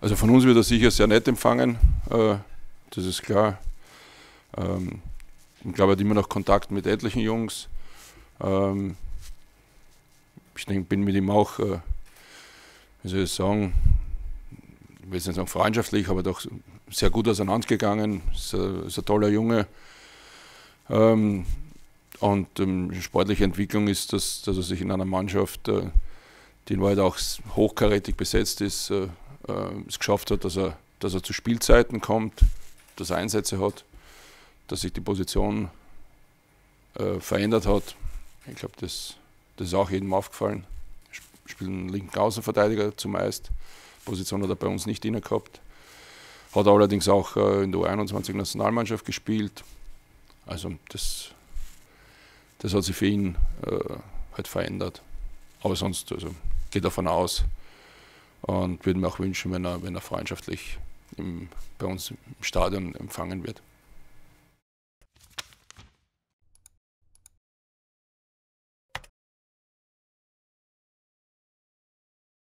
Also von uns wird er sicher sehr nett empfangen, äh, das ist klar. Ähm, ich glaube, er hat immer noch Kontakt mit etlichen Jungs. Ähm, ich denke, bin mit ihm auch, äh, wie soll ich sagen, ich will nicht sagen freundschaftlich, aber doch sehr gut auseinandergegangen. Ist ein, ist ein toller Junge. Ähm, und ähm, sportliche Entwicklung ist, dass, dass er sich in einer Mannschaft, äh, die in Wahrheit auch hochkarätig besetzt ist, äh, es geschafft hat, dass er, dass er zu Spielzeiten kommt, dass er Einsätze hat, dass sich die Position äh, verändert hat. Ich glaube, das, das ist auch jedem aufgefallen. Spielt einen linken Außenverteidiger zumeist. Position hat er bei uns nicht inne gehabt. Hat allerdings auch äh, in der U21-Nationalmannschaft gespielt. Also das, das hat sich für ihn äh, halt verändert. Aber sonst also, geht davon aus und würde mir auch wünschen, wenn er, wenn er freundschaftlich im, bei uns im Stadion empfangen wird.